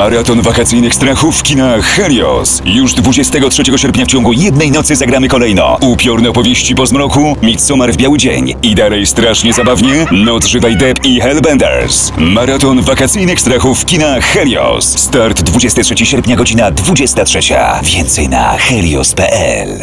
Maraton wakacyjnych strachów w kinach Helios. Już 23 sierpnia w ciągu jednej nocy zagramy kolejno. Upiorne opowieści po zmroku, Midsommar w biały dzień i dalej strasznie zabawnie, Noc żywej deb i Hellbenders. Maraton wakacyjnych strachów w kinach Helios. Start 23 sierpnia, godzina 23. Więcej na helios.pl